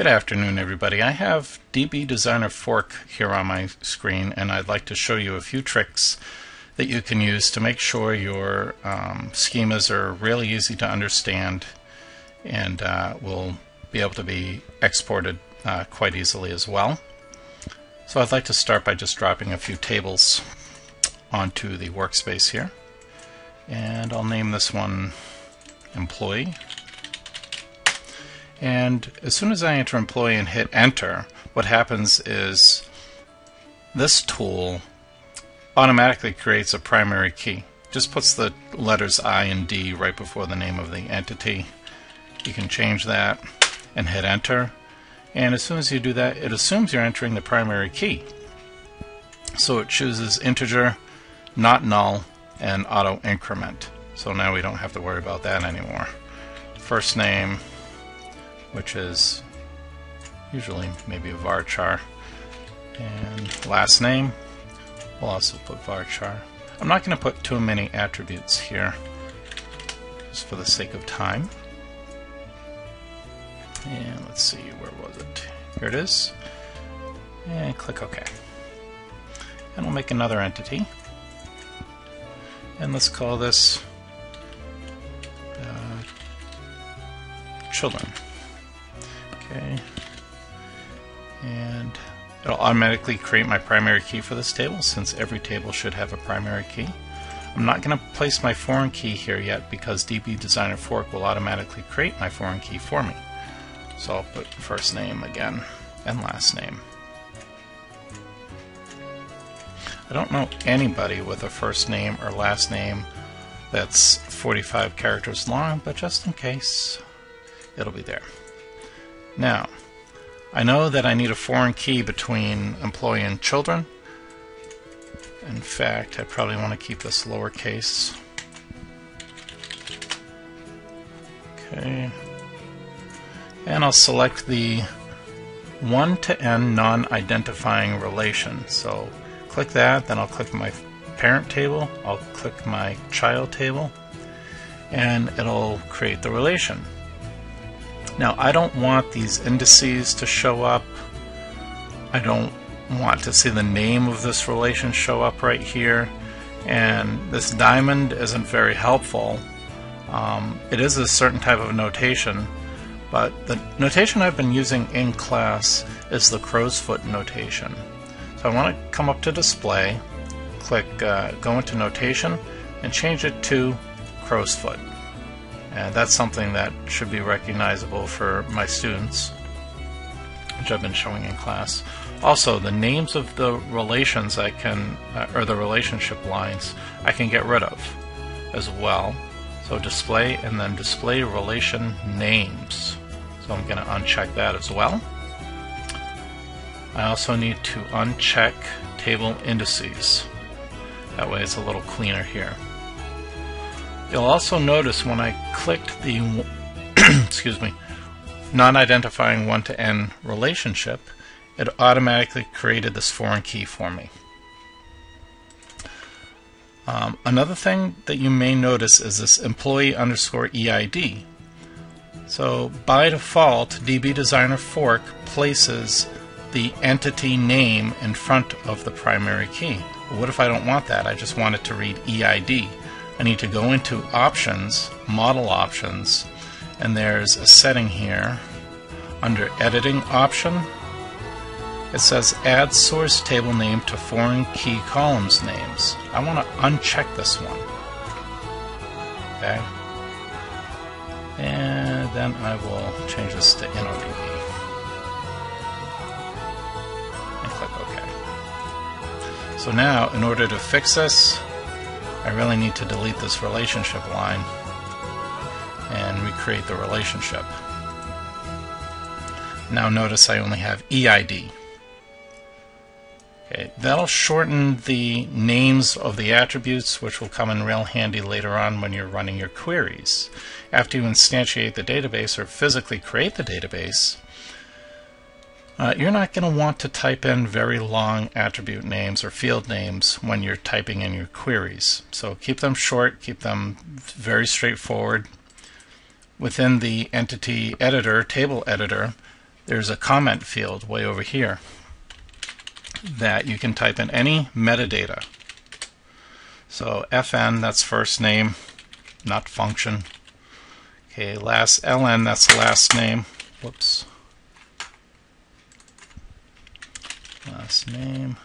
Good afternoon, everybody. I have DB Designer Fork here on my screen, and I'd like to show you a few tricks that you can use to make sure your um, schemas are really easy to understand and uh, will be able to be exported uh, quite easily as well. So I'd like to start by just dropping a few tables onto the workspace here. And I'll name this one Employee. And as soon as I enter employee and hit enter, what happens is this tool automatically creates a primary key. Just puts the letters I and D right before the name of the entity. You can change that and hit enter. And as soon as you do that, it assumes you're entering the primary key. So it chooses integer, not null, and auto increment. So now we don't have to worry about that anymore. First name, which is usually maybe a varchar. And last name, we'll also put varchar. I'm not going to put too many attributes here, just for the sake of time. And let's see, where was it? Here it is. And click OK. And we'll make another entity. And let's call this uh, children. Okay. And it'll automatically create my primary key for this table since every table should have a primary key. I'm not going to place my foreign key here yet because DB Designer Fork will automatically create my foreign key for me. So I'll put first name again and last name. I don't know anybody with a first name or last name that's 45 characters long, but just in case, it'll be there. Now, I know that I need a foreign key between employee and children. In fact, I probably want to keep this lowercase. Okay. And I'll select the 1 to n non-identifying relation. So click that, then I'll click my parent table, I'll click my child table, and it'll create the relation. Now I don't want these indices to show up. I don't want to see the name of this relation show up right here. And this diamond isn't very helpful. Um, it is a certain type of notation, but the notation I've been using in class is the crow's foot notation. So I want to come up to display, click uh, go into notation, and change it to crow's foot. And that's something that should be recognizable for my students, which I've been showing in class. Also, the names of the relations I can, uh, or the relationship lines, I can get rid of as well. So display and then display relation names. So I'm going to uncheck that as well. I also need to uncheck table indices. That way it's a little cleaner here. You'll also notice when I clicked the excuse me non-identifying one to n relationship, it automatically created this foreign key for me. Um, another thing that you may notice is this employee underscore EID. So by default, DB Designer Fork places the entity name in front of the primary key. what if I don't want that? I just want it to read EID. I need to go into Options, Model Options, and there's a setting here under Editing Option. It says Add Source Table Name to Foreign Key Columns Names. I want to uncheck this one. Okay. And then I will change this to InnoDB. And click OK. So now, in order to fix this, I really need to delete this relationship line and recreate the relationship. Now notice I only have EID. Okay, that'll shorten the names of the attributes, which will come in real handy later on when you're running your queries. After you instantiate the database or physically create the database, uh, you're not going to want to type in very long attribute names or field names when you're typing in your queries. So keep them short, keep them very straightforward. Within the entity editor, table editor, there's a comment field way over here that you can type in any metadata. So FN, that's first name, not function. Okay, last LN, that's last name. Last name.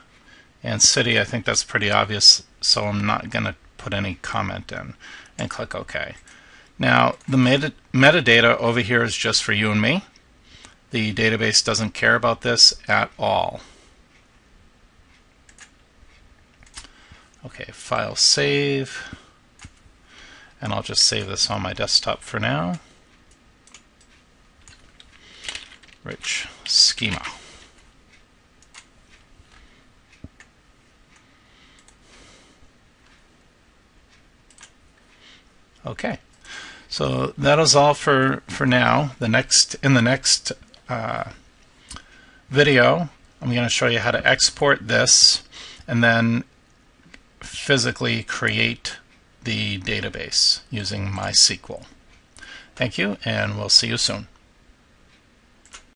And city, I think that's pretty obvious, so I'm not going to put any comment in. And click OK. Now, the meta metadata over here is just for you and me. The database doesn't care about this at all. Okay, file save. And I'll just save this on my desktop for now. Rich schema. Okay, so that is all for for now. The next in the next uh, video, I'm going to show you how to export this and then physically create the database using MySQL. Thank you, and we'll see you soon.